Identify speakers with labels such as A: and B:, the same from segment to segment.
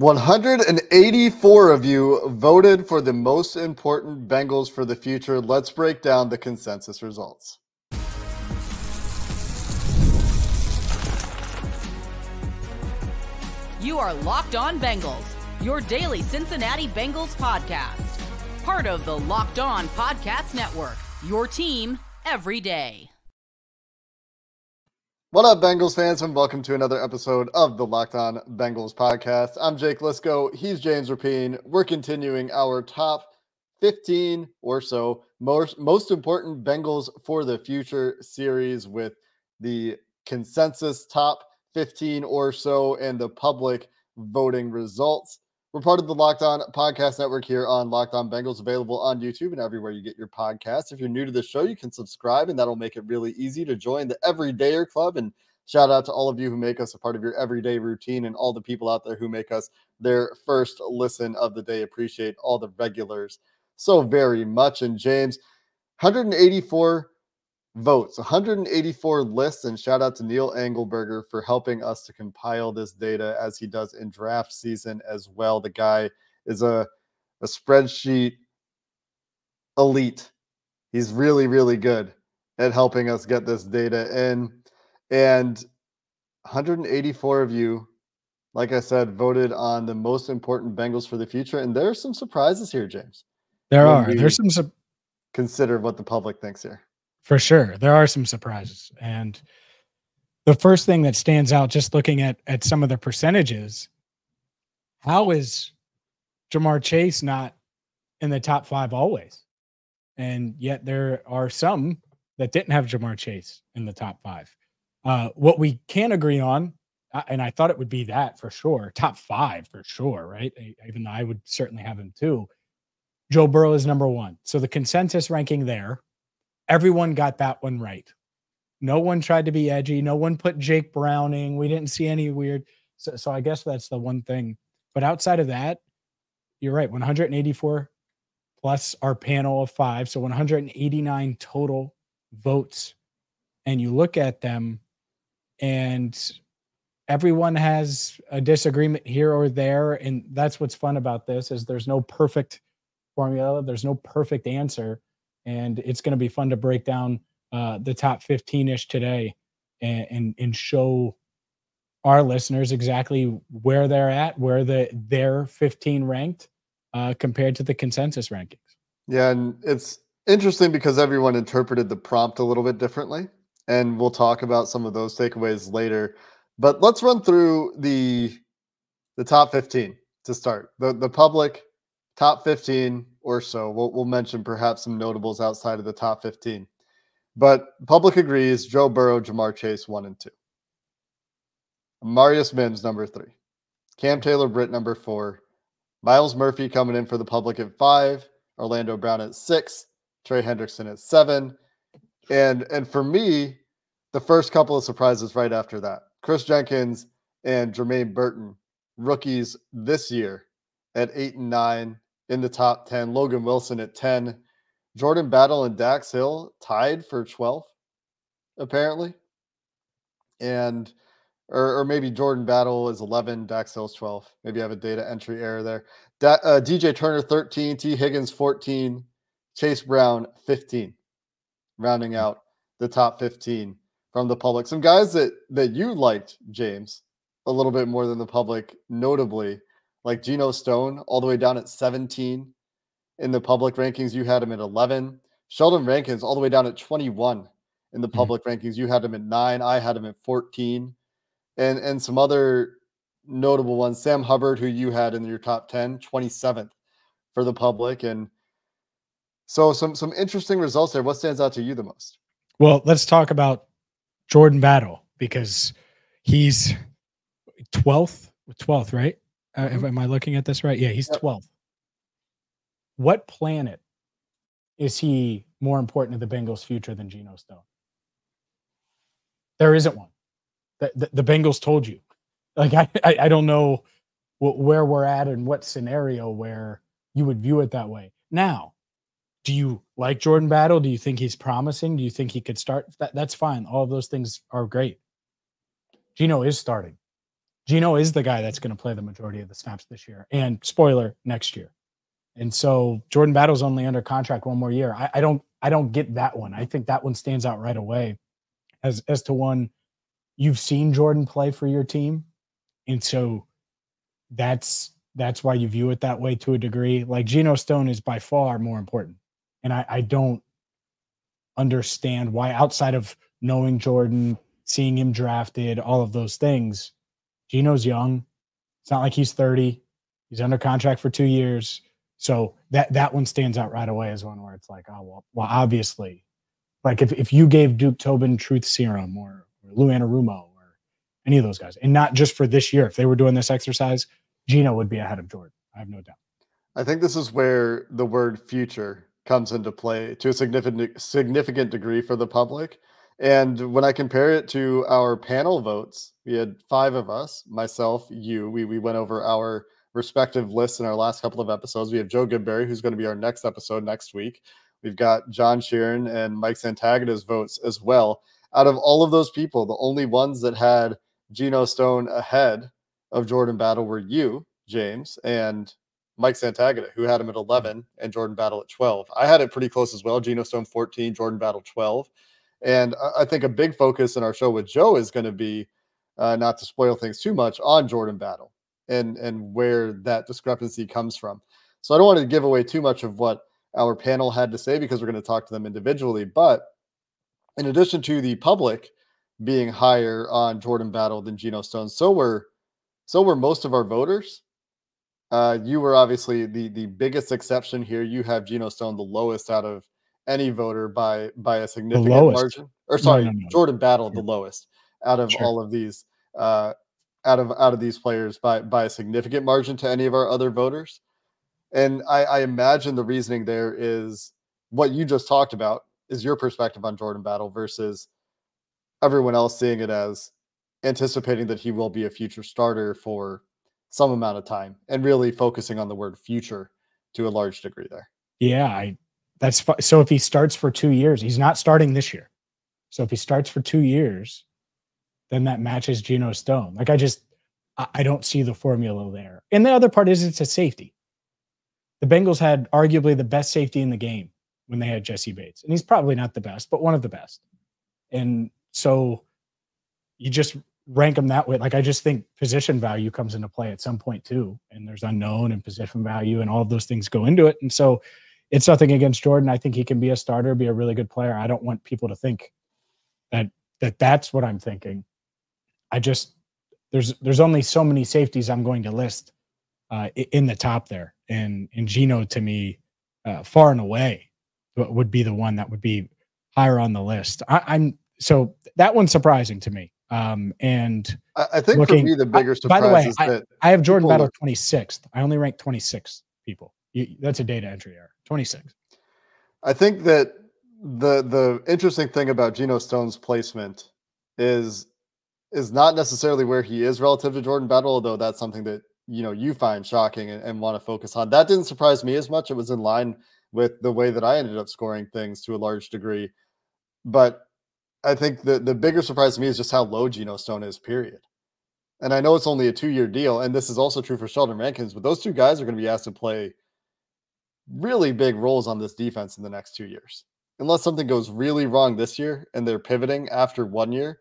A: 184 of you voted for the most important Bengals for the future. Let's break down the consensus results.
B: You are Locked On Bengals, your daily Cincinnati Bengals podcast. Part of the Locked On Podcast Network, your team every day.
A: What up, Bengals fans, and welcome to another episode of the Locked On Bengals podcast. I'm Jake Liscow. He's James Rapien. We're continuing our top 15 or so most, most important Bengals for the future series with the consensus top 15 or so and the public voting results. We're part of the Locked On Podcast Network here on Locked On Bengals, available on YouTube and everywhere you get your podcasts. If you're new to the show, you can subscribe, and that'll make it really easy to join the Everydayer Club. And shout out to all of you who make us a part of your everyday routine and all the people out there who make us their first listen of the day. Appreciate all the regulars so very much. And James, 184 votes, 184 lists, and shout out to Neil Engelberger for helping us to compile this data as he does in draft season as well. The guy is a, a spreadsheet elite. He's really, really good at helping us get this data in. And 184 of you, like I said, voted on the most important Bengals for the future. And there are some surprises here, James.
C: There are. There's some. Su-
A: consider what the public thinks here.
C: For sure. There are some surprises. And the first thing that stands out just looking at at some of the percentages, how is Ja'Marr Chase not in the top 5 always? And yet there are some that didn't have Ja'Marr Chase in the top 5. Uh, what we can agree on and I thought it would be that for sure, top 5 for sure, right? Even though I would certainly have him too. Joe Burrow is number 1. So the consensus ranking there everyone got that one right. No one tried to be edgy. No one put Jake Browning. We didn't see any weird. So, so I guess that's the one thing. But outside of that, you're right. 184 plus our panel of five. So 189 total votes. And you look at them, and everyone has a disagreement here or there. And that's what's fun about this is there's no perfect formula. There's no perfect answer and it's going to be fun to break down uh, the top 15ish today and, and, and show our listeners exactly where they're at, where the their 15 ranked uh, compared to the consensus rankings.
A: Yeah, and it's interesting because everyone interpreted the prompt a little bit differently, and we'll talk about some of those takeaways later. But let's run through the the top 15 to start. The the public top 15 or so. We'll, we'll mention perhaps some notables outside of the top 15. But public agrees Joe Burrow, Ja'Marr Chase, one and two. Marius Mims, number three. Cam Taylor Britt, number four. Myles Murphy coming in for the public at five. Orlando Brown at six. Trey Hendrickson at seven. And and for me, the first couple of surprises right after that. Kris Jenkins and Jermaine Burton, rookies this year at eight and nine in the top 10. Logan Wilson at 10. Jordan Battle and Dax Hill tied for 12th, apparently. And or, or maybe Jordan Battle is 11, Dax Hill's 12. Maybe I have a data entry error there. Da, uh, DJ Turner 13, Tee Higgins 14, Chase Brown 15, rounding out the top 15 from the public. Some guys that that you liked, James, a little bit more than the public, notably like Geno Stone, all the way down at 17 in the public rankings. You had him at 11. Sheldon Rankins, all the way down at 21 in the mm-hmm. public mm-hmm. rankings. You had him at nine. I had him at 14. And and some other notable ones. Sam Hubbard, who you had in your top 10, 27th for the public. And so some some interesting results there. What stands out to you the most?
C: Well, let's talk about Jordan Battle because he's 12th, 12th, right? Uh, mm-hmm. am I looking at this right? Yeah, he's. 12th. What planet is he more important to the Bengals' future than Geno Stone? There isn't one. The, the, the Bengals told you. Like, I, I, I don't know where we're at and what scenario where you would view it that way. Now, do you like Jordan Battle? Do you think he's promising? Do you think he could start? That, that's fine. All of those things are great. Geno is starting. Geno is the guy that's going to play the majority of the snaps this year, and spoiler next year. And so Jordan Battle's only under contract one more year. I, I don't I don't get that one. I think that one stands out right away as as to one you've seen Jordan play for your team. And so that's that's why you view it that way to a degree. Like Geno Stone is by far more important. And I, I don't understand why outside of knowing Jordan, seeing him drafted, all of those things, Geno's young. It's not like he's 30. He's under contract for two years. So that that one stands out right away as one where it's like, oh well, well, obviously, like if, if you gave Duke Tobin truth serum or, or Lou Anarumo or any of those guys, and not just for this year, if they were doing this exercise, Geno would be ahead of Jordan. I have no doubt.
A: I think this is where the word future comes into play to a significant significant degree for the public. And when I compare it to our panel votes, we had five of us, myself, you. We we went over our respective lists in our last couple of episodes. We have Joe Goodberry, who's going to be our next episode next week. We've got John Sheeran and Mike Santagata's votes as well. Out of all of those people, the only ones that had Geno Stone ahead of Jordan Battle were you, James, and Mike Santagata, who had him at 11 and Jordan Battle at 12. I had it pretty close as well. Geno Stone 14, Jordan Battle 12. And I think a big focus in our show with Joe is going to be, uh, not to spoil things too much, on Jordan Battle and and where that discrepancy comes from. So I don't want to give away too much of what our panel had to say because we're going to talk to them individually. But in addition to the public being higher on Jordan Battle than Geno Stone, so were so were most of our voters. Uh, you were obviously the the biggest exception here. You have Geno Stone the lowest out of any voter by by a significant margin. Or sorry, no, no, no. Jordan Battle the lowest out of sure. all of these uh, out of out of these players by by a significant margin to any of our other voters. And I, I imagine the reasoning there is what you just talked about is your perspective on Jordan Battle versus everyone else seeing it as anticipating that he will be a future starter for some amount of time and really focusing on the word future to a large degree there.
C: Yeah, I that's so if he starts for 2 years, he's not starting this year. So if he starts for 2 years, then that matches Geno Stone. Like I just I don't see the formula there. And the other part is it's a safety. The Bengals had arguably the best safety in the game when they had Jessie Bates. And he's probably not the best, but one of the best. And so you just rank them that way. Like I just think position value comes into play at some point too. And there's unknown and position value and all of those things go into it. And so it's nothing against Jordan. I think he can be a starter, be a really good player. I don't want people to think that that that's what I'm thinking. I just there's there's only so many safeties I'm going to list uh, in the top there, and and Geno to me, uh, far and away, would be the one that would be higher on the list. I, am so that one's surprising to me. Um, and
A: I, I think looking, for me the bigger surprise
C: by the way,
A: is
C: I,
A: that
C: I have Jordan Battle 26th. I only rank 26 people. You, that's a data entry error. 26.
A: I think that the the interesting thing about Geno Stone's placement is is not necessarily where he is relative to Jordan Battle, although that's something that you know you find shocking and, and want to focus on. That didn't surprise me as much. It was in line with the way that I ended up scoring things to a large degree. But I think the the bigger surprise to me is just how low Geno Stone is, period. And I know it's only a two-year deal, and this is also true for Sheldon Rankins, but those two guys are going to be asked to play really big roles on this defense in the next two years. Unless something goes really wrong this year and they're pivoting after one year,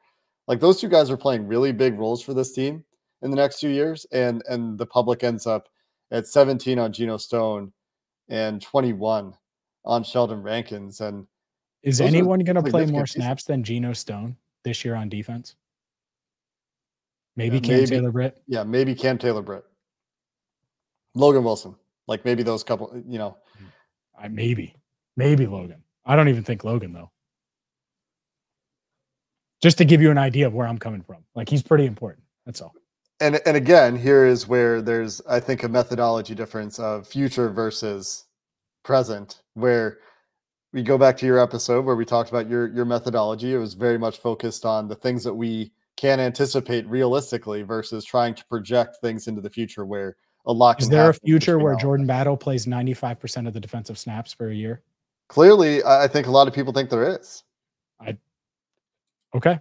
A: like those two guys are playing really big roles for this team in the next two years, and and the public ends up at 17 on Geno Stone and 21 on Sheldon Rankins. And
C: is anyone going to play more snaps than Geno Stone this year on defense? Maybe yeah, Cam maybe, Taylor Britt.
A: Yeah, maybe Cam Taylor Britt. Logan Wilson. Like maybe those couple, uh, you know.
C: I maybe. Maybe Logan. I don't even think Logan though just to give you an idea of where I'm coming from. Like he's pretty important. That's all.
A: And and again, here is where there's I think a methodology difference of future versus present, where we go back to your episode where we talked about your your methodology. It was very much focused on the things that we can anticipate realistically versus trying to project things into the future where a lot
C: is there a future where Jordan Battle plays 95% of the defensive snaps for a year?
A: Clearly, I think a lot of people think there is.
C: I Okay.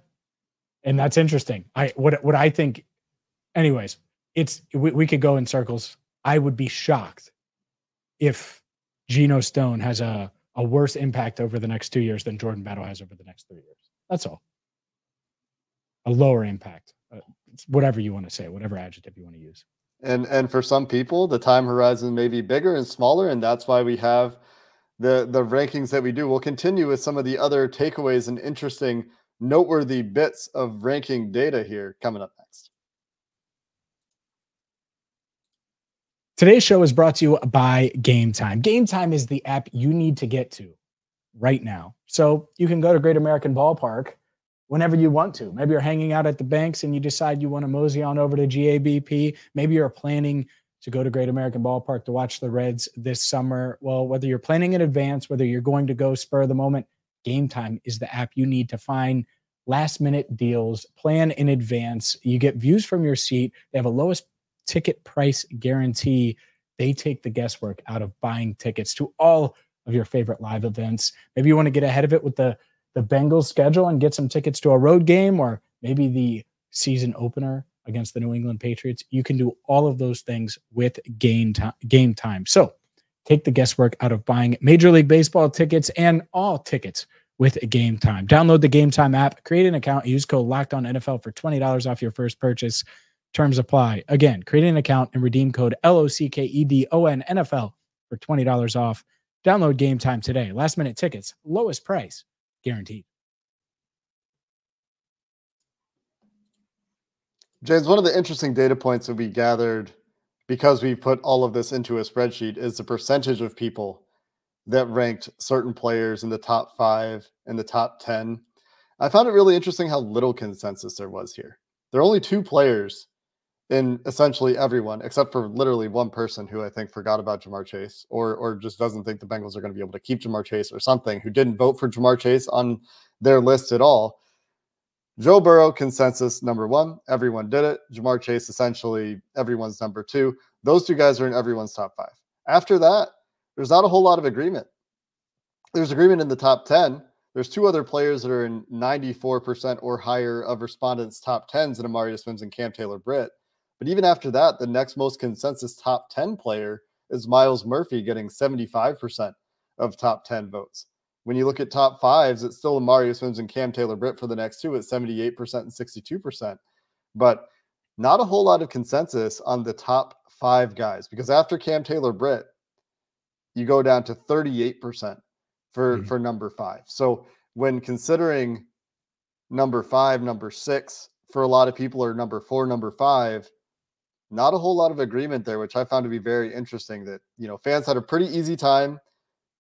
C: And that's interesting. I what what I think anyways, it's we, we could go in circles. I would be shocked if Geno Stone has a, a worse impact over the next two years than Jordan Battle has over the next three years. That's all. A lower impact, uh, whatever you want to say, whatever adjective you want to use.
A: And and for some people, the time horizon may be bigger and smaller, and that's why we have the the rankings that we do. We'll continue with some of the other takeaways and interesting, noteworthy bits of ranking data here coming up next.
C: Today's show is brought to you by Gametime. Game Time is the app you need to get to right now. So you can go to Great American Ballpark whenever you want to. Maybe you're hanging out at the banks and you decide you want to mosey on over to GABP. Maybe you're planning to go to Great American Ballpark to watch the Reds this summer. Well, whether you're planning in advance, whether you're going to go spur of the moment, Gametime is the app you need to find last minute deals, plan in advance. You get views from your seat. They have a lowest ticket price guarantee. They take the guesswork out of buying tickets to all of your favorite live events. Maybe you want to get ahead of it with the the Bengals schedule and get some tickets to a road game or maybe the season opener against the New England Patriots. You can do all of those things with Gametime. Game time. So take the guesswork out of buying Major League Baseball tickets and all tickets with Gametime. Download the Gametime app, create an account, use code Locked On NFL for twenty dollars off your first purchase. Terms apply. Again, create an account and redeem code L O C K E D O N NFL for twenty dollars off. Download Gametime today. Last minute tickets, lowest price guaranteed.
A: James, one of the interesting data points that we gathered because we put all of this into a spreadsheet is the percentage of people that ranked certain players in the top five and the top 10. I found it really interesting how little consensus there was here. There are only two players in essentially everyone, except for literally one person who I think forgot about Ja'Marr Chase or or just doesn't think the Bengals are going to be able to keep Ja'Marr Chase or something, who didn't vote for Ja'Marr Chase on their list at all. Joe Burrow consensus number one. Everyone did it. Ja'Marr Chase essentially everyone's number two. Those two guys are in everyone's top five. After that, there's not a whole lot of agreement. There's agreement in the top 10. There's two other players that are in 94% or higher of respondents' top 10s in Amarius Mims and Cam Taylor Britt. But even after that, the next most consensus top 10 player is Myles Murphy getting 75% of top 10 votes. When you look at top fives, it's still Amarius Mims and Cam Taylor Britt for the next two at 78% and 62%. But not a whole lot of consensus on the top five guys because after Cam Taylor Britt, you go down to 38% for, mm-hmm. for number five. So when considering number five, number six, for a lot of people, are number four, number five, not a whole lot of agreement there, which I found to be very interesting. That you know fans had a pretty easy time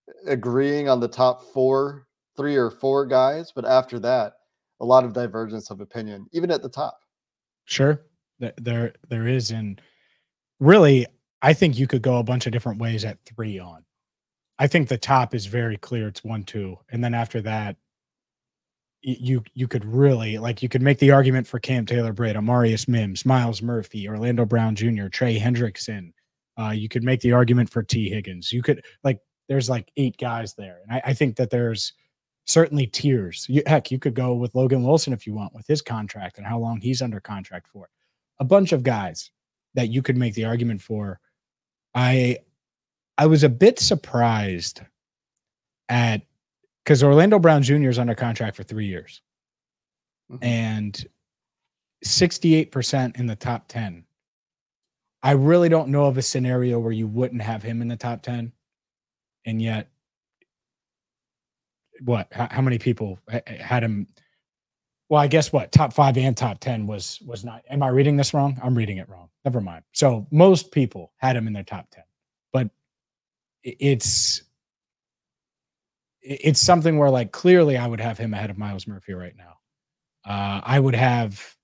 A: eh, agreeing on the top four, three or four guys, but after that, a lot of divergence of opinion, even at the top.
C: Sure, there there is, and really, I think you could go a bunch of different ways at three on. I think the top is very clear. It's one, two, and then after that, you you could really like you could make the argument for Cam Taylor Britt, Amarius Mims, Myles Murphy, Orlando Brown Jr., Trey Hendrickson. Uh, you could make the argument for Tee Higgins. You could like there's like eight guys there, and I, I think that there's certainly tiers. You, heck, you could go with Logan Wilson if you want with his contract and how long he's under contract for. A bunch of guys that you could make the argument for. I I was a bit surprised at because Orlando Brown Jr. is under contract for three years mm-hmm. and 68% in the top 10. I really don't know of a scenario where you wouldn't have him in the top 10. And yet, what? How, how many people had him? Well, I guess what top five and top 10 was was not. Am I reading this wrong? I'm reading it wrong. Never mind. So most people had him in their top 10, but it's it's something where like clearly I would have him ahead of Myles Murphy right now. Uh, I would have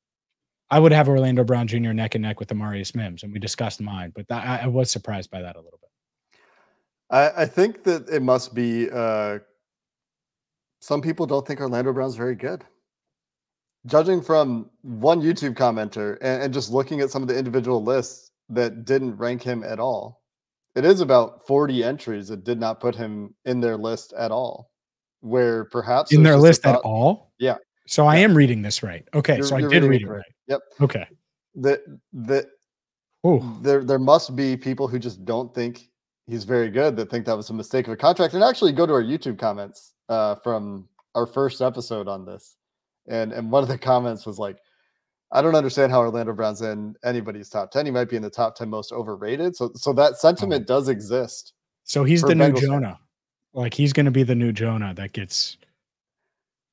C: I would have Orlando Brown Jr. neck and neck with Amarius Mims, and we discussed mine, but that, I, I, was surprised by that a little bit.
A: I, I think that it must be uh, some people don't think Orlando Brown's very good. Judging from one YouTube commenter and, and just looking at some of the individual lists that didn't rank him at all, it is about 40 entries that did not put him in their list at all. Where perhaps
C: in their list at all?
A: Yeah.
C: So
A: yeah.
C: I am reading this right. Okay. You're, so I did read it right. right.
A: Yep.
C: Okay.
A: that that
C: Ooh,
A: there there must be people who just don't think he's very good that think that was a mistake of a contract and actually go to our YouTube comments uh, from our first episode on this. And and one of the comments was like, I don't understand how Orlando Brown's in anybody's top 10. He might be in the top 10 most overrated. So so that sentiment um, does exist.
C: so he's the new
A: Bengals fan.
C: Jonah. Like he's going to be the new Jonah that gets.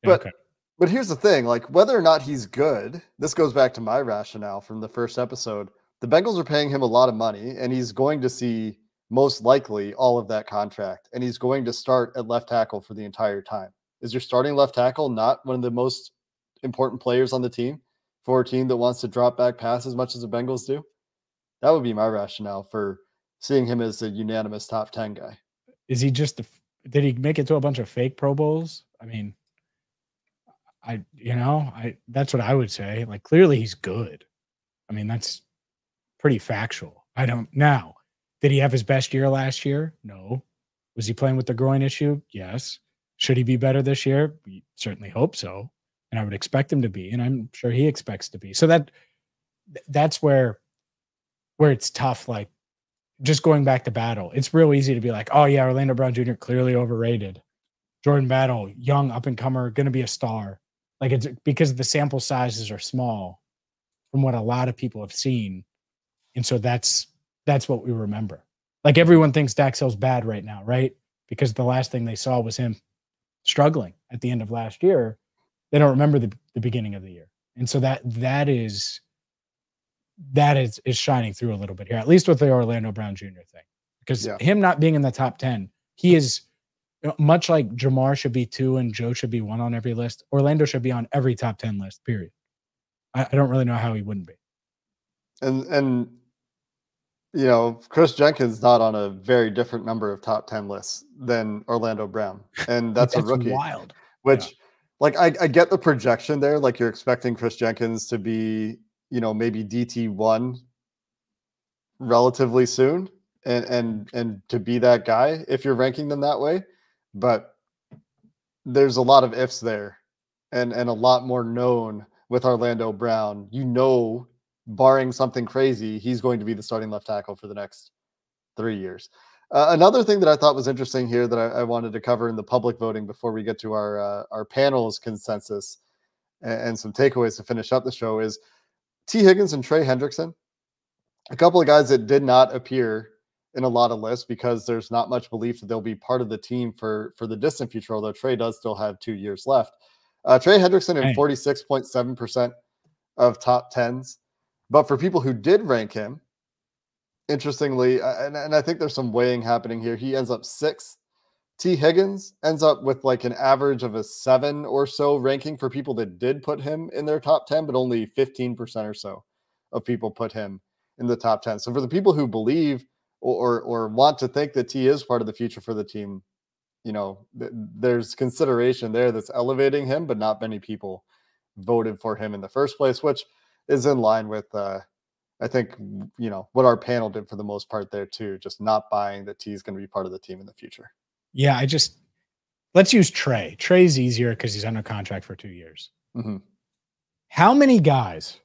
A: But-
C: okay.
A: But here's the thing, like whether or not he's good, this goes back to my rationale from the first episode. The Bengals are paying him a lot of money and he's going to see most likely all of that contract and he's going to start at left tackle for the entire time. Is your starting left tackle not one of the most important players on the team for a team that wants to drop back pass as much as the Bengals do? That would be my rationale for seeing him as a unanimous top 10 guy.
C: Is he just? a Did he make it to a bunch of fake Pro Bowls? I mean, I you know I that's what I would say. Like clearly he's good. I mean that's pretty factual. I don't now. Did he have his best year last year? No. Was he playing with the groin issue? Yes. Should he be better this year? We certainly hope so, and I would expect him to be, and I'm sure he expects to be. So that that's where where it's tough. Like just going back to battle, it's real easy to be like, oh yeah, Orlando Brown Jr. clearly overrated. Jordan Battle, young up and comer, going to be a star. Like it's because the sample sizes are small from what a lot of people have seen, and so that's that's what we remember. Like everyone thinks Dax Hill's bad right now, right? Because the last thing they saw was him struggling at the end of last year. They don't remember the, the beginning of the year, and so that that is that is is shining through a little bit here, at least with the Orlando Brown Jr. thing, because
A: Yeah.
C: him not being in the top ten, he is much like Ja'Marr should be two and Joe should be one on every list. Orlando should be on every top ten list. Period. I, I don't really know how he wouldn't be.
A: And and you know, Kris Jenkins not on a very different number of top 10 lists than Orlando Brown. And that's, a rookie.
C: Wild.
A: which like I, I get the projection there like you're expecting kris jenkins to be you know maybe dt1 relatively soon and and and to be that guy if you're ranking them that way but there's a lot of ifs there and and a lot more known with orlando brown. You know barring something crazy he's going to be the starting left tackle for the next three years uh, another thing that I thought was interesting here that I, I wanted to cover in the public voting before we get to our uh, our panel's consensus and, and some takeaways to finish up the show is Tee Higgins and Trey Hendrickson, a couple of guys that did not appear in a lot of lists because there's not much belief that they'll be part of the team for for the distant future. Although Trey does still have two years left. Uh, Trey Hendrickson in 46.7 percent of top tens, but for people who did rank him, interestingly, and, and I think there's some weighing happening here. He ends up sixth. Tee Higgins ends up with like an average of a seven or so ranking for people that did put him in their top 10, but only 15% or so of people put him in the top 10. So for the people who believe or, or, or want to think that Tee is part of the future for the team, you know, th- there's consideration there that's elevating him, but not many people voted for him in the first place, which is in line with, uh, I think, you know, what our panel did for the most part there too, just not buying that Tee is going to be part of the team in the future.
C: Yeah, I just let's use Trey. Trey's easier because he's under contract for two years.
A: Mhm.
C: How many guys?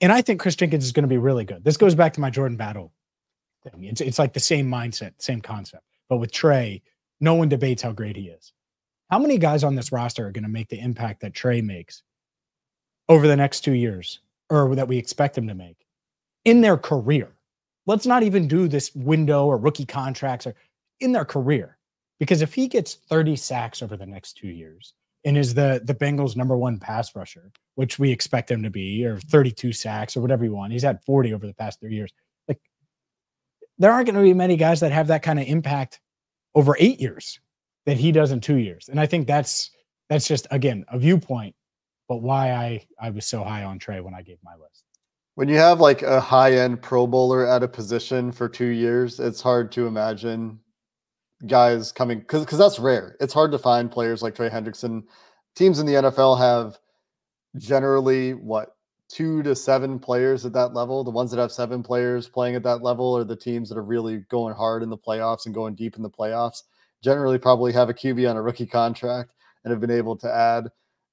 C: And I think Kris Jenkins is going to be really good. This goes back to my Jordan Battle thing. It's it's like the same mindset, same concept. But with Trey, no one debates how great he is. How many guys on this roster are going to make the impact that Trey makes over the next two years, or that we expect him to make in their career? Let's not even do this window or rookie contracts or in their career. Because if he gets 30 sacks over the next two years and is the the Bengals' number one pass rusher, which we expect him to be, or 32 sacks or whatever you want, he's had 40 over the past three years. Like there aren't going to be many guys that have that kind of impact over eight years that he does in two years. And I think that's that's just again a viewpoint, but why I I was so high on Trey when I gave my list.
A: When you have like a high end Pro Bowler at a position for two years, it's hard to imagine guys coming because because that's rare. It's hard to find players like Trey Hendrickson. Teams in the NFL have generally what two to seven players at that level. The ones that have seven players playing at that level are the teams that are really going hard in the playoffs and going deep in the playoffs. Generally, probably have a QB on a rookie contract and have been able to add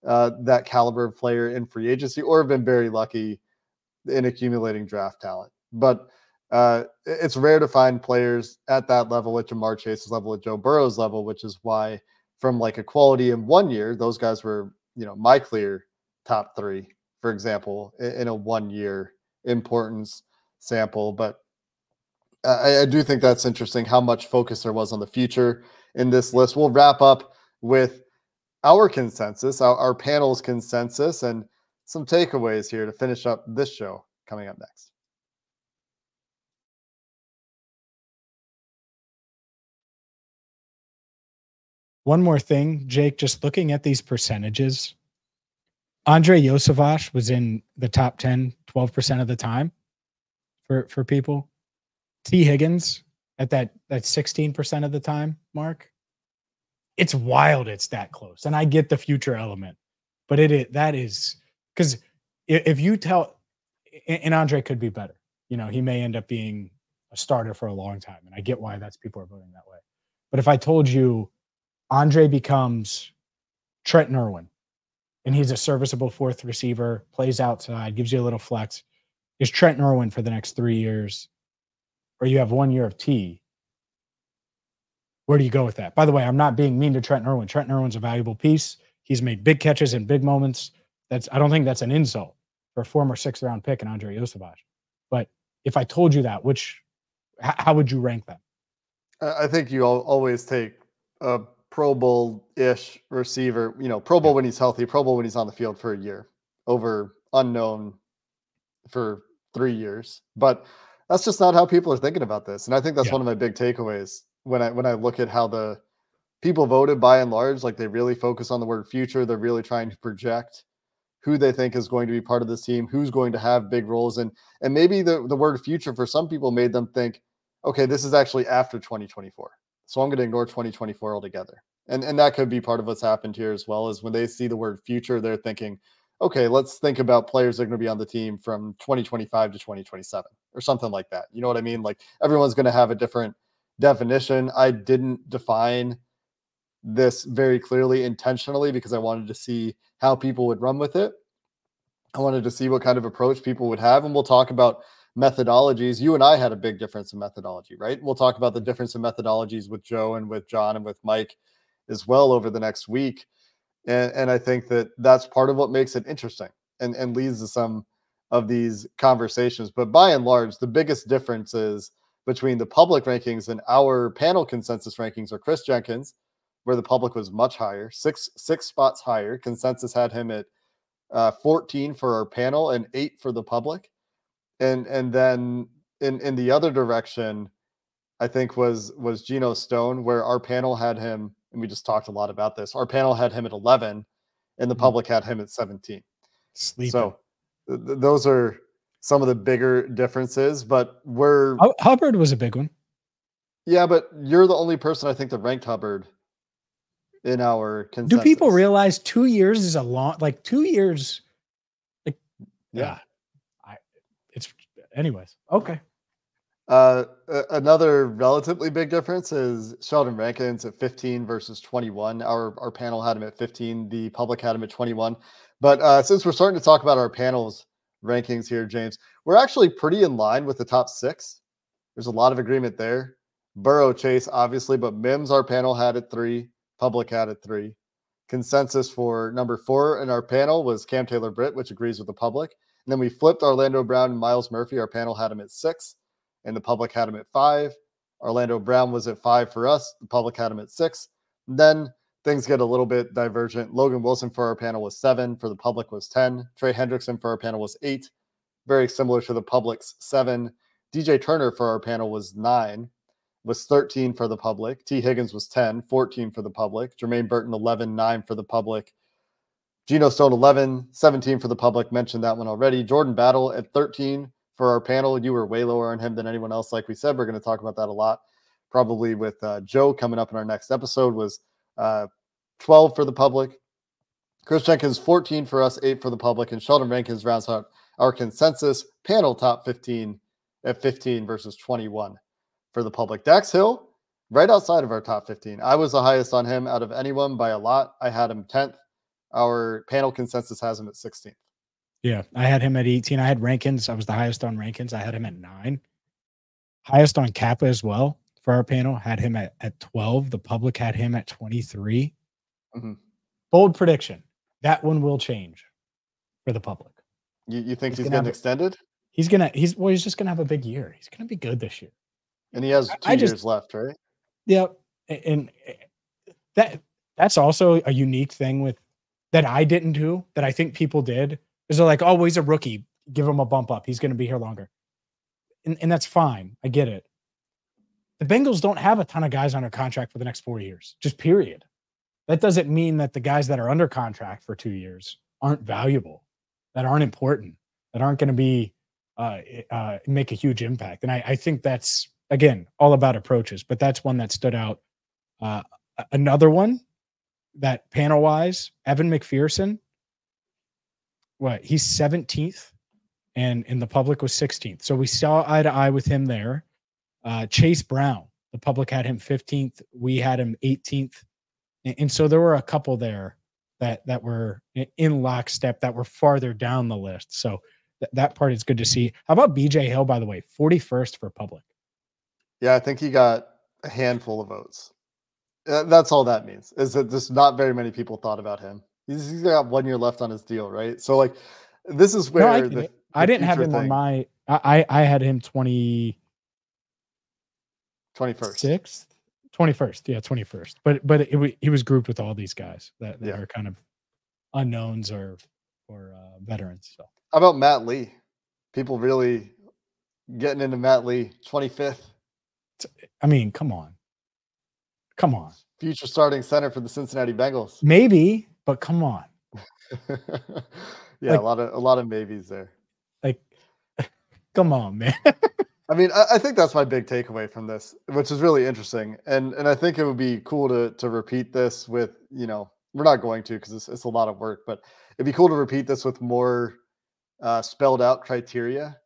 A: uh, that caliber of player in free agency, or have been very lucky in accumulating draft talent. But uh, it's rare to find players at that level, at Ja'Marr Chase's level, at Joe Burrow's level, which is why, from like a quality in one year, those guys were, you know, my clear top three, for example, in a one year importance sample. But I, I do think that's interesting how much focus there was on the future in this list. We'll wrap up with our consensus, our, our panel's consensus, and some takeaways here to finish up this show coming up next.
C: One more thing, Jake, just looking at these percentages, Andrei Iosivas was in the top 10, 12% of the time for, for people. Tee Higgins at that, that 16% of the time mark. It's wild it's that close. And I get the future element, but it, it that is because if you tell, and Andrei could be better, you know, he may end up being a starter for a long time. And I get why that's people are voting that way. But if I told you Andrei becomes Trent Irwin and he's a serviceable fourth receiver, plays outside, gives you a little flex, is Trent Irwin for the next three years, or you have one year of T. Where do you go with that? By the way, I'm not being mean to Trent Irwin. Trent Irwin's a valuable piece. He's made big catches in big moments. That's I don't think that's an insult for a former sixth round pick and Andrei Iosivas. But if I told you that, which how would you rank them?
A: I think you always take a Pro Bowl ish receiver, you know, Pro Bowl when he's healthy, Pro Bowl when he's on the field for a year over unknown for three years. But that's just not how people are thinking about this. And I think that's yeah. one of my big takeaways when I when I look at how the people voted by and large, like they really focus on the word future. They're really trying to project who they think is going to be part of this team, who's going to have big roles, and and maybe the the word future for some people made them think, okay, this is actually after 2024, so I'm going to ignore 2024 altogether, and and that could be part of what's happened here as well. Is when they see the word future, they're thinking, okay, let's think about players that are going to be on the team from 2025 to 2027 or something like that. You know what I mean? Like everyone's going to have a different definition. I didn't define this very clearly intentionally because I wanted to see how people would run with it. I wanted to see what kind of approach people would have. And we'll talk about methodologies. You and I had a big difference in methodology, right? We'll talk about the difference in methodologies with Joe and with John and with Mike as well over the next week. And, and I think that that's part of what makes it interesting and, and leads to some of these conversations. But by and large, the biggest difference is between the public rankings and our panel consensus rankings are Kris Jenkins where the public was much higher, six six spots higher. Consensus had him at uh, 14 for our panel and eight for the public, and and then in in the other direction, I think was was Geno Stone, where our panel had him, and we just talked a lot about this. Our panel had him at 11, and the mm-hmm. public had him at 17. Sleeping. So th- those are some of the bigger differences, but we're
C: Hubbard was a big one.
A: Yeah, but you're the only person I think that ranked Hubbard in our
C: consensus. Do people realize two years is a long like two years? Like yeah, I it's anyways. Okay.
A: Uh, another relatively big difference is Sheldon Rankins at 15 versus 21. Our our panel had him at 15. The public had him at 21. But uh, since we're starting to talk about our panels rankings here, James, we're actually pretty in line with the top six. There's a lot of agreement there. Burrow, Chase, obviously, but Mims, our panel had at three. Public had at three. Consensus for number four in our panel was Cam Taylor Britt, which agrees with the public. And then we flipped Orlando Brown and Myles Murphy. Our panel had him at six, and the public had him at five. Orlando Brown was at five for us. The public had him at six. And then things get a little bit divergent. Logan Wilson for our panel was seven, for the public was 10. Trey Hendrickson for our panel was eight, very similar to the public's seven. DJ Turner for our panel was nine was 13 for the public. Tee Higgins was 10, 14 for the public. Jermaine Burton 11, 9 for the public. Geno Stone 11, 17 for the public. Mentioned that one already. Jordan Battle at 13 for our panel. You were way lower on him than anyone else. Like we said, we're going to talk about that a lot. Probably with uh, Joe coming up in our next episode was uh, 12 for the public. Kris Jenkins 14 for us, 8 for the public, and Sheldon Rankins rounds out our consensus panel top 15 at 15 versus 21 for the public. Dax Hill, right outside of our top 15. I was the highest on him out of anyone by a lot. I had him 10th. Our panel consensus has him at 16th.
C: Yeah, I had him at 18. I had Rankins. I was the highest on Rankins. I had him at nine. Highest on Kappa as well for our panel. Had him at, at 12. The public had him at 23.
A: hmm
C: Bold prediction. That one will change for the public.
A: You, you think
C: He's
A: he's, getting extended?
C: He's gonna he's well, he's just gonna have a big year. He's gonna be good this year.
A: And he has two
C: I just-
A: years left, right?
C: Yep. A- And eh, that that's also a unique thing with that I didn't do that I think people did. Is they're like, oh, well, he's a rookie. Give him a bump up. He's going to be here longer. And, and that's fine. I get it. The Bengals don't have a ton of guys under contract for the next four years, just period. That doesn't mean that the guys that are under contract for two years aren't valuable, that aren't important, that aren't going to be uh, uh, make a huge impact. And I, I think that's again all about approaches, but that's one that stood out. Uh, another one that panel wise, Evan McPherson. What he's 17th, and in the public was 16th. So we saw eye to eye with him there. Uh, Chase Brown, the public had him 15th. We had him 18th, and, and so there were a couple there that that were in lockstep that were farther down the list. So th- that part is good to see. How about BJ Hill, by the way, 41st for public.
A: Yeah, I think he got a handful of votes. Uh, That's all that means is that just not very many people thought about him. He's, he's got one year left on his deal, right? So like, this is where
C: No, I, get
A: the.
C: I didn't have him on my. I I had him 26th,
A: 21st.
C: 21st. Yeah, 21st. But but it, he was grouped with all these guys that, that
A: Yeah.
C: are kind of unknowns or or uh, veterans. So
A: How about Matt Lee? People really getting into Matt Lee, 25th,
C: I mean, come on, come on,
A: future starting center for the Cincinnati Bengals.
C: maybe, but come on,
A: yeah,
C: Like-
A: a lot of a lot of maybes there.
C: like, come on, man.
A: I mean, I, I think that's my big takeaway from this, which is really interesting, and and I think it would be cool to to repeat this with you know we're not going to because it's, it's a lot of work, but it'd be cool to repeat this with more uh, spelled out criteria,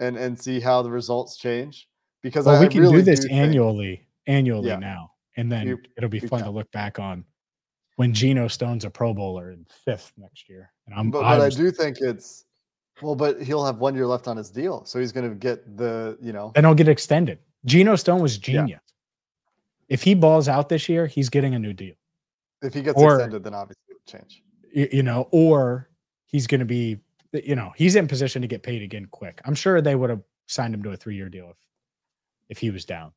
A: and and see how the results change because
C: well,
A: I
C: we can
A: really
C: do this
A: think-
C: annually, annually
A: Yeah.
C: now, and then
A: You-
C: it'll be fun to look back on when Geno Stone's a Pro Bowler in fifth next year. And I'm,
A: but,
C: I
A: but I do think it's well, but he'll have one year left on his deal, so he's going to get the you know
C: then I'll get extended. Geno Stone was
A: Yeah.
C: genius. If he balls out this year, he's getting a new deal.
A: if he gets
C: or-
A: extended, then obviously it would change.
C: you know, or he's going to be, you know, he's in position to get paid again quick. I'm sure they would have signed him to a three year deal if if he was down.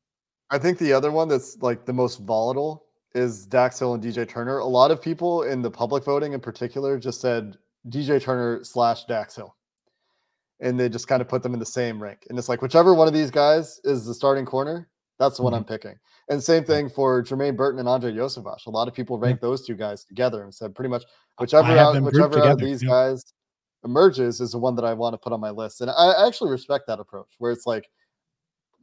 A: I think the other one that's like the most volatile is Dax Hill and DJ Turner. A lot of people in the public voting in particular just said DJ Turner slash Dax Hill. And they just kind of put them in the same rank. And it's like whichever one of these guys is the starting corner, that's the one I'm mm-hmm. picking. And same thing for Jermaine Burton and Andrei Iosivas. A lot of people ranked those two guys together and said pretty much whichever out, whichever out of these
C: yep.
A: guys emerges is the one that I want to put on my list. And I actually respect that approach where it's like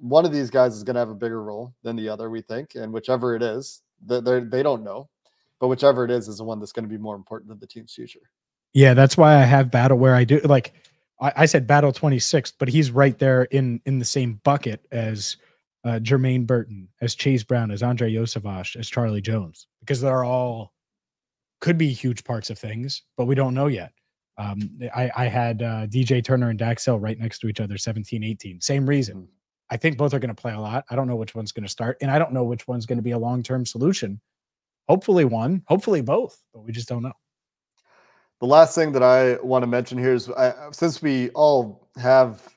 A: one of these guys is going to have a bigger role than the other, we think, and whichever it is, they they don't know, but whichever it is is the one that's going to be more important to the team's future.
C: Yeah, that's why I have battle where I do like I, I said battle 26, but he's right there in in the same bucket as uh, Jermaine Burton, as Chase Brown, as Andrei Iosivas, as Charlie Jones, because they're all could be huge parts of things, but we don't know yet. Um, I, I had uh, DJ Turner and Dax Hill right next to each other, 17, 18. Same reason. I think both are going to play a lot. I don't know which one's going to start, and I don't know which one's going to be a long term solution. Hopefully, one, hopefully both, but we just don't know.
A: The last thing that I want to mention here is I, since we all have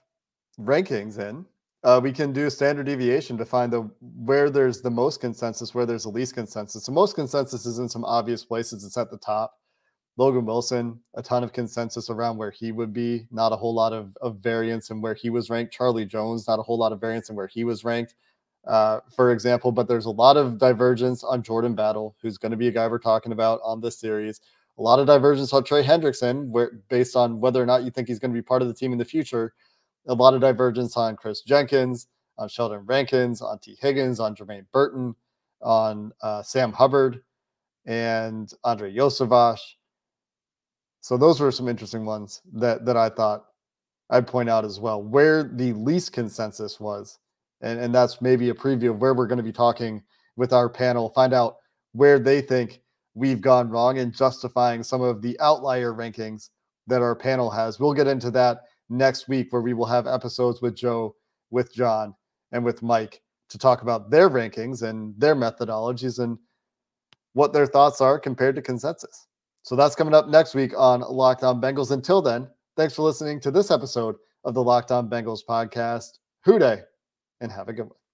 A: rankings in, uh, we can do standard deviation to find the where there's the most consensus, where there's the least consensus. The most consensus is in some obvious places. It's at the top. Logan Wilson, a ton of consensus around where he would be, not a whole lot of, of variance in where he was ranked. Charlie Jones, not a whole lot of variance in where he was ranked, uh, for example. But there's a lot of divergence on Jordan Battle, who's going to be a guy we're talking about on this series. A lot of divergence on Trey Hendrickson, where based on whether or not you think he's going to be part of the team in the future. A lot of divergence on Kris Jenkins, on Sheldon Rankins, on Tee Higgins, on Jermaine Burton, on uh, Sam Hubbard, and Andrei Iosivas. So those were some interesting ones that that I thought I'd point out as well. Where the least consensus was, and, and that's maybe a preview of where we're going to be talking with our panel, find out where they think we've gone wrong in justifying some of the outlier rankings that our panel has. We'll get into that next week where we will have episodes with Joe, with John, and with Mike to talk about their rankings and their methodologies and what their thoughts are compared to consensus. So that's coming up next week on Locked On Bengals. Until then, thanks for listening to this episode of the Locked On Bengals podcast. Who Dey, and have a good one.